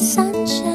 三千